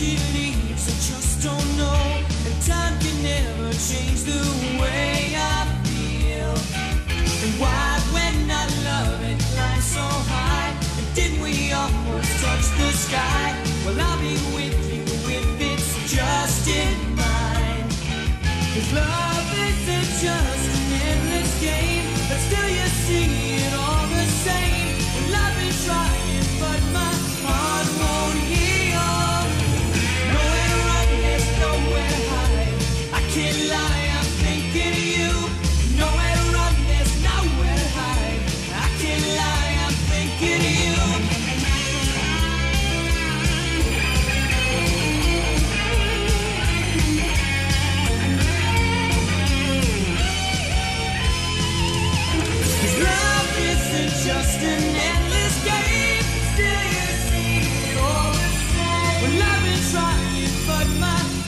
she leaves? I just don't know. And time can never change the way I feel. And why, when I love it, so high? And didn't we almost touch the sky? Well, I'll be with you if it's just in love isn't just an endless game, but still you Well, I've been trying, but my